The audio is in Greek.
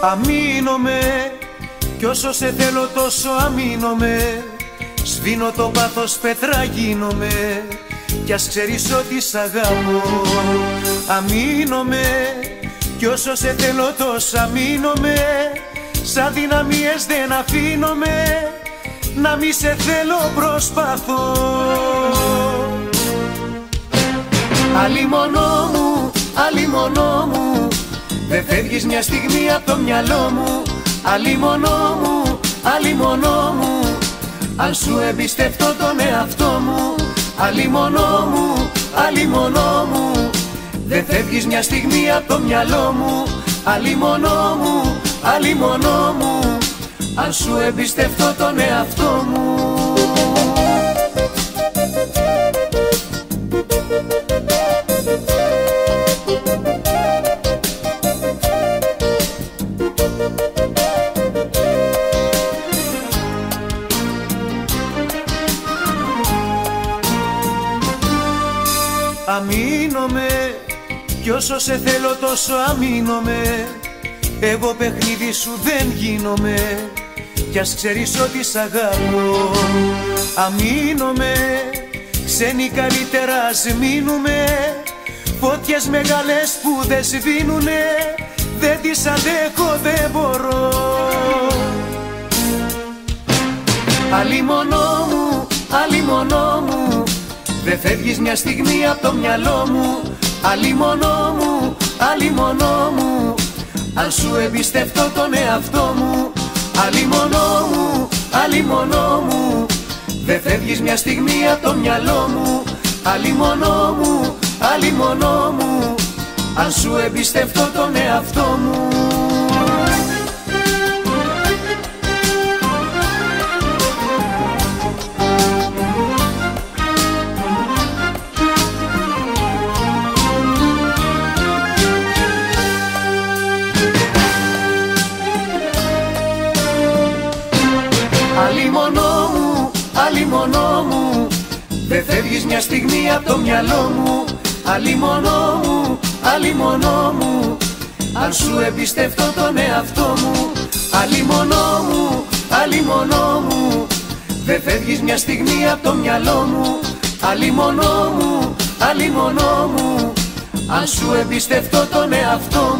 Αμήνομαι. Κι όσο σε θέλω τόσο αμήνομαι. Σβήνω το πάθος πέτρα γίνομαι. Κι ας ξέρεις ότι σ' αγάπω Αμήνομαι. Κι όσο σε θέλω τόσο αμήνομαι. Σαν δυναμίες δεν αφήνομαι. Να μη σε θέλω προσπαθώ. Άλλη μονό μου, άλλη μονό μου Δεν φεύγεις μια στιγμή από το μυαλό μου. Άλλη μονό μου, άλλη μονό μου. Αν σου εμπιστευτώ τον εαυτό μου. Άλλη μονό μου, άλλη μονό μου. Δεν φεύγεις μια στιγμή από το μυαλό μου. Άλλη μονό μου, άλλη μονό μου. Αν σου εμπιστευτώ τον εαυτό μου Αμήνομαι. Κι όσο σε θέλω τόσο αμήνομαι. Εγώ παιχνίδι σου δεν γίνομαι. Κι ας ξέρεις ότι σ' αγάπω Αμήνομαι. Ξένοι καλύτερα ας μείνουμε. Φώτιες μεγάλες που δεν σβήνουνε. Δεν τις αντέχω δεν μπορώ. Άλλη μονό μου, άλλη μονό μου δεν φεύγεις μια στιγμή από το μυαλό μου. Άλλη μονό μου, άλλη μονό μου. Αν σου εμπιστευτώ τον εαυτό μου. Άλλη μονό μου, άλλη μονό μου. Δεν φεύγεις μια στιγμή από το μυαλό μου. Άλλη μονό μου, άλλη μονό μου. Αν σου εμπιστευτώ τον εαυτό μου Άλλη μονό μου, άλλη μονό μου. Δεν φεύγεις μια στιγμή από το μυαλό μου. Άλλη μονό μου, άλλη μονό μου. Αν σου εμπιστευτώ τον εαυτό μου. Άλλη μονό μου, άλλη μονό μου. Δεν φεύγεις μια στιγμή από το μυαλό μου. Άλλη μονό μου, άλλη μονό μου. Αν σου εμπιστευτώ τον εαυτό